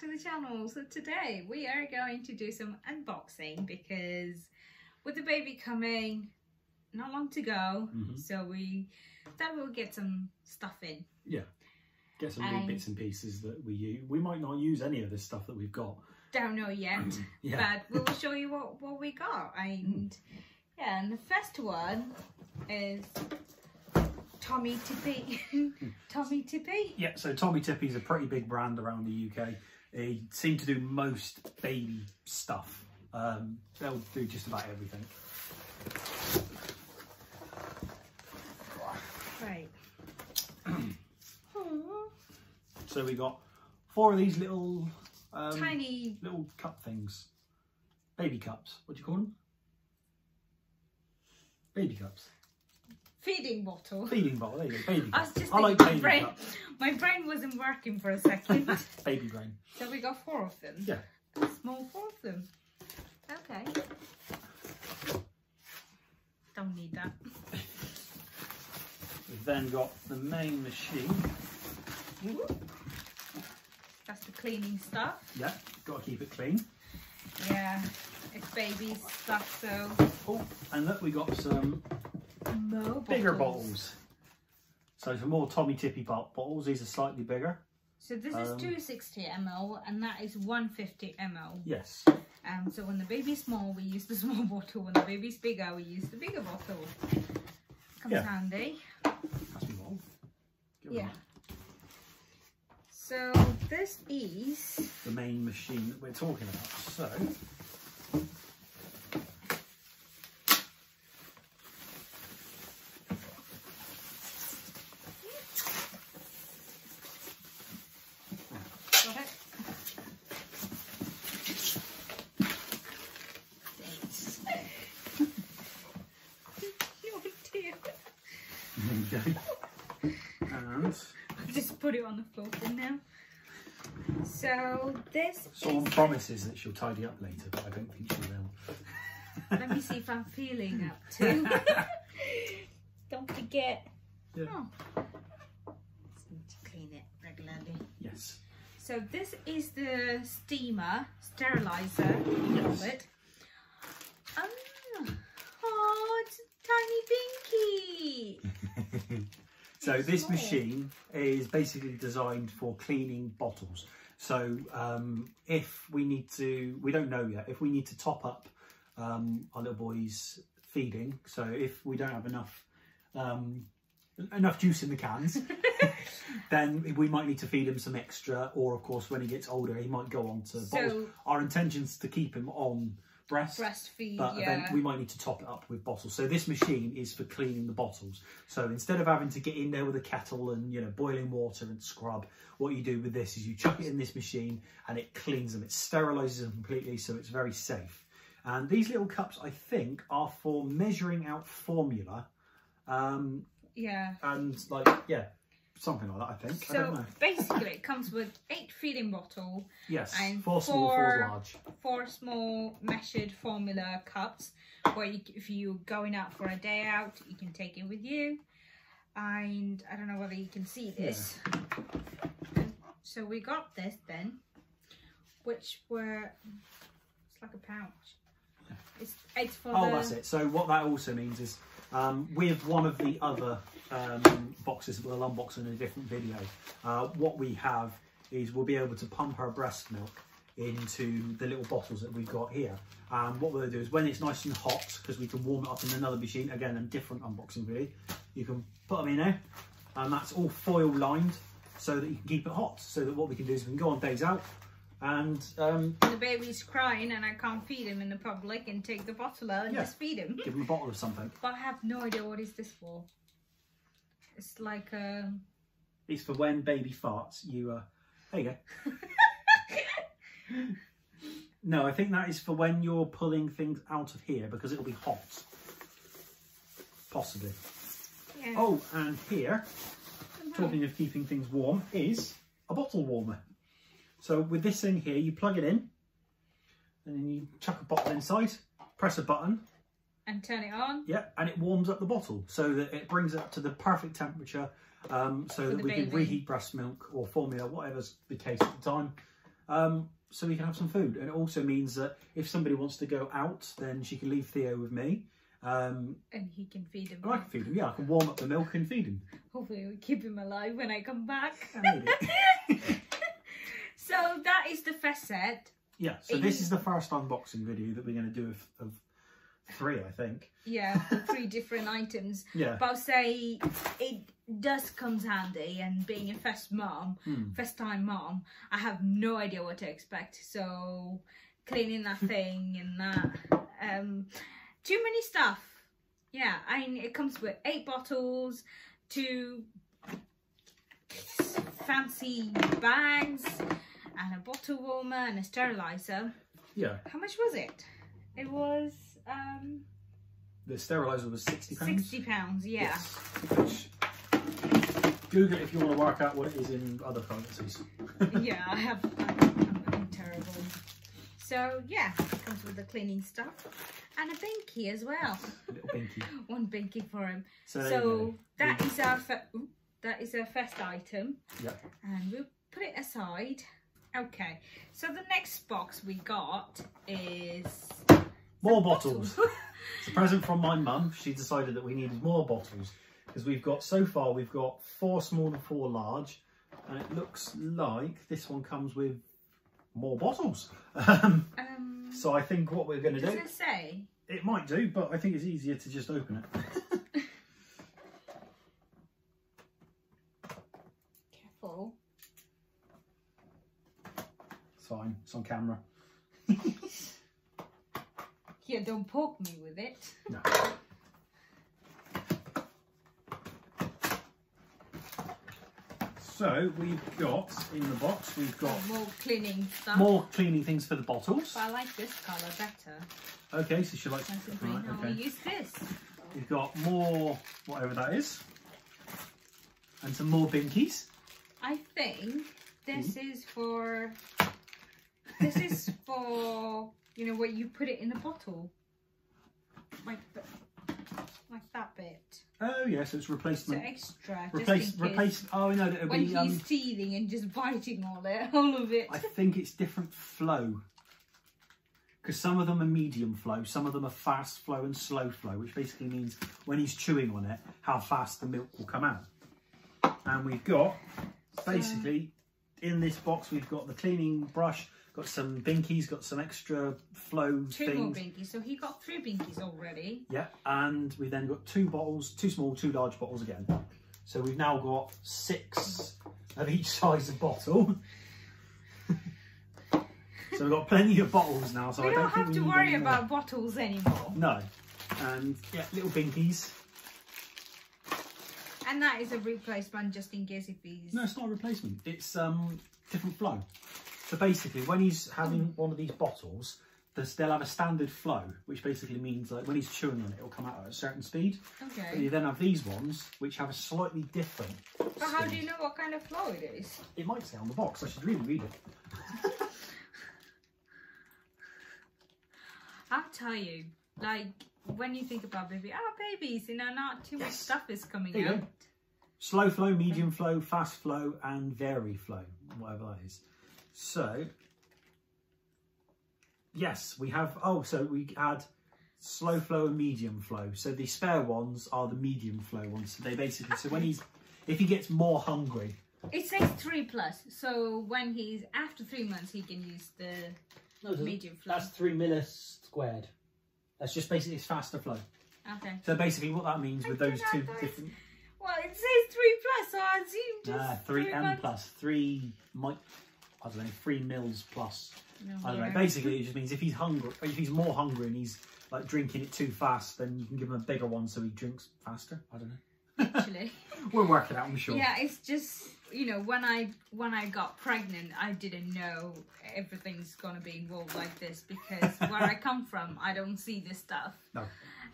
back to the channel. So today we are going to do some unboxing because with the baby coming not long to go, Mhm. so we thought we'll get some stuff in. Yeah. Get some Um, bits and pieces that we use. We might not use any of this stuff that we've got. Don't know yet, Yeah. but we will show you what, what we got. And yeah, and the first one is Tommee Tippee. Tommee Tippee. Yeah, so Tommee Tippee's a pretty big brand around the UK. They seem to do most baby stuff. Um, they'll do just about everything. Right. So we got four of these little um, Tiny little cup things. Baby cups. What do you call them? Baby cups. Feeding bottle. Feeding bottle, There you go. Baby I was just I like thinking my baby brain, my brain wasn't working for a second. Baby brain. so we got four of them. Yeah. A small four of them. Okay. Don't need that. We've then got the main machine. That's the cleaning stuff. Yeah, got to keep it clean. Yeah, it's baby stuff, so Oh, and look, we got some no bigger bottles. So for more Tommee Tippee bot- bottles. These are slightly bigger. So this is Um, 260 ml and that is 150 ml. Yes. Um, so when the baby's small, we use the small bottle. When the baby's bigger, we use the bigger bottle. Comes Yeah. handy. That's me one. Yeah. So this is The main machine that we're talking about. So. Go ahead. oh dear. There you go. And I've just put it on the floor for now. So this someone is. promises that she'll tidy up later, but I don't think she will. Let me see if I'm feeling up to. Don't forget. Yeah. Oh. Need to clean it regularly. Yes. So this is the steamer sterilizer. Yes. it. Ah. Oh, it's a tiny binky. So this Small. machine is basically designed for cleaning bottles. So um, if we need to, we don't know yet, if we need to top up um, our little boys feeding, so if we don't have enough um, enough juice in the cans, then we might need to feed him some extra, or of course when he gets older he might go on to So- bottles. Our intention's to keep him on breast. Breastfeed, But yeah. then we might need to top it up with bottles. So this machine is for cleaning the bottles. So instead of having to get in there with a kettle and you know boiling water and scrub, what you do with this is you chuck it in this machine and it cleans them. It sterilizes them completely, so it's very safe. And these little cups, I think, are for measuring out formula, um, yeah. and like yeah, something like that. I think. I don't So know. basically, it comes with eight feeding bottle, Yes, and four small, four large. four small measured formula cups, where you, if you're going out for a day out, you can take it with you. And I don't know whether you can see this. So we got this then, which were it's like a pouch. It's it's for Oh, the that's it. So what that also means is um, with one of the other um, boxes that we'll unbox in a different video, uh, what we have is we'll be able to pump our breast milk into the little bottles that we've got here. And what we'll do is when it's nice and hot, because we can warm it up in another machine, again, a different unboxing video, you can put them in there. And that's all foil lined so that you can keep it hot. So that what we can do is we can go on days out and um, the baby's crying and I can't feed him in the public and take the bottle out and Yeah. just feed him. give him a bottle of something. But I have no idea what is this for. It's like a It's for when baby farts. You, uh, there you go. no, I think that is for when you're pulling things out of here because it'll be hot. Possibly. yeah. Oh, and here, talking of keeping things warm, is a bottle warmer. So with this thing here, you plug it in, and then you chuck a bottle inside, press a button, and turn it on. yeah, and it warms up the bottle so that it brings it up to the perfect temperature um, so For that we can reheat breast milk or formula, whatever's the case at the time. um, so we can have some food. And it also means that if somebody wants to go out, then she can leave Theo with me. Um, And he can feed him. I can feed him. Yeah, I can warm up the milk and feed him. Hopefully, we'll keep him alive when I come back. So that is the first set. yeah. So this is the first unboxing video that we're going to do of, of three, I think. Yeah, three different items. Yeah. But I'll say it does comes handy, and being a first mom, Hmm. first time mom, I have no idea what to expect. So cleaning that thing and that, um, too many stuff. Yeah, I mean, it comes with eight bottles, two fancy bags, and a bottle warmer and a sterilizer. Yeah. How much was it? It was um The sterilizer was sixty pounds. sixty pounds. Yeah. Which, Google it if you want to work out what it is in other currencies. yeah, I have. I'm, I'm terrible. So yeah, it comes with the cleaning stuff and a binky as well. A little binky. One binky for him. So, So that is our ooh, that is our first item. Yep. and we'll put it aside. Okay. So the next box we got is More bottles. It's a present from my mum. She decided that we needed more bottles because we've got so far we've got four small and four large, and it looks like this one comes with more bottles. Um, um. so I think what we're going to do... Does do, it say? it might do, but I think it's easier to just open it. Careful. It's fine. It's on camera. Yeah, don't poke me with it. No. So we've got in the box, we've got More cleaning stuff. more cleaning things for the bottles. But I like this colour better. Okay, so she likes. And. Right, okay. use this. We've got more, whatever that is, and some more binkies. I think this Mm-hmm. is for. This is for you know where you put it in a bottle, like the, like that bit. Oh yes, it's So replacement. extra, Replace, just in case. replace. Oh no, it'll when be. he's Um, teething and just biting all it, all of it. I think it's different flow. Because some of them are medium flow, some of them are fast flow and slow flow, which basically means when he's chewing on it, how fast the milk will come out. And we've got basically in this box, we've got the cleaning brush, got some binkies, got some extra flow Two more binkies. So he got three binkies already. Yeah, and we then got two bottles, two small, two large bottles again. So we've now got six of each size of bottle. so we've got plenty of bottles now. So we I don't, don't have to worry about bottles anymore. No, and yeah, little binkies. And that is a replacement just in case if he's. No, it's not a replacement. It's um different flow. So basically, when he's having one of these bottles, they'll have a standard flow, which basically means like when he's chewing on it, it'll come out at a certain speed. But Okay. you then have these ones, which have a slightly different. But how do you know what kind of flow it is? It might say on the box. I should really read it. I'll tell you, like when you think about baby, oh babies, you know, not too much stuff is coming out. go. Slow flow, medium flow, fast flow, and vary flow, whatever that is. So, yes, we have. Oh, so we had slow flow and medium flow. So the spare ones are the medium flow ones. So they basically. So when he's, if he gets more hungry, It says three plus, so when he's after three months, he can use the No, medium flow. That's three millis squared. that's just basically it's faster flow. Okay. So basically, what that means with I those two do different. Well, it says three plus, so I assume just Uh, three M months. plus three might. I don't know, three mils plus. No, I don't know. Basically, it just means if he's hungry, if he's more hungry and he's like drinking it too fast, then you can give him a bigger one so he drinks faster. I don't know. Actually. We'll work it out, I'm sure. Yeah, it's just you know when I when I got pregnant, I didn't know everything's gonna be involved like this because where I come from, I don't see this stuff. No.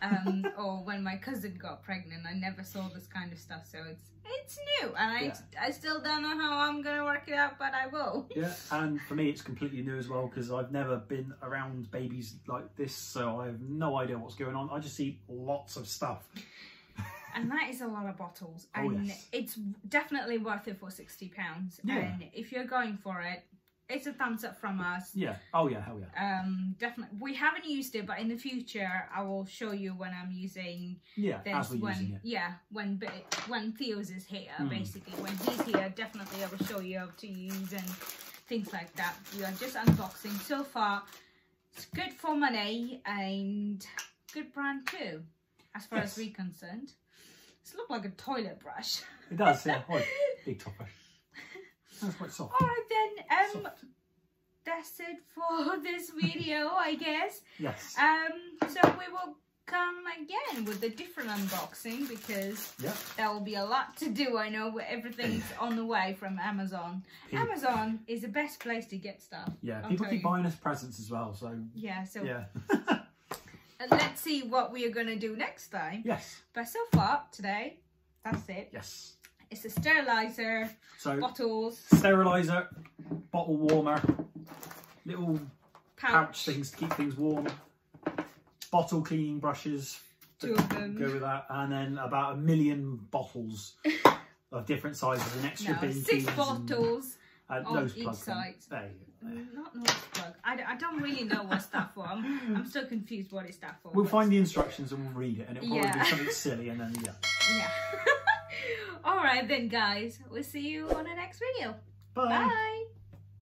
Um, or when my cousin got pregnant, I never saw this kind of stuff. So it's it's new, and I Yeah. I still don't know how I'm gonna work it out, but I will. Yeah, and for me, it's completely new as well because I've never been around babies like this, so I have no idea what's going on. I just see lots of stuff. And that is a lot of bottles, Oh, and yes. it's definitely worth it for sixty pounds. Yeah. And if you're going for it, it's a thumbs up from us. Yeah. Oh yeah. Hell yeah. Um, definitely. We haven't used it, but in the future, I will show you when I'm using Yeah. this. when using it. yeah, when when Theo's is here, Mm. basically when he's here, definitely I will show you how to use and things like that. We are just unboxing so far. It's good for money and good brand too, as far Yes. as we're concerned. This look like a toilet brush. It does. Yeah. Big topper. That's quite soft. All right. Um, that's it for this video, I guess. Yes. Um, so we will come again with a different unboxing because Yeah. there will be a lot to do. I know where everything's on the way from Amazon. Pe- Amazon is the best place to get stuff. Yeah. I'll People keep you. buying us presents as well. So Yeah. So yeah. let's see what we are gonna do next time. yes. But so far today, that's it. Yes. It's a sterilizer, So bottles, sterilizer, bottle warmer, little pouch, pouch things to keep things warm, bottle cleaning brushes. two of them. Go with that, and then about a million bottles of different sizes, an extra No, bin six and- bottles. Uh, and on nose each plugs. and- side. There. Not nose plug. I, d- I don't really know what's that for. I'm, I'm still confused what it's that for. We'll find the instructions and we'll read it, and it'll probably Yeah. be something silly, and then yeah. Yeah. All right then, guys. We'll see you on the next video. Bye. Bye.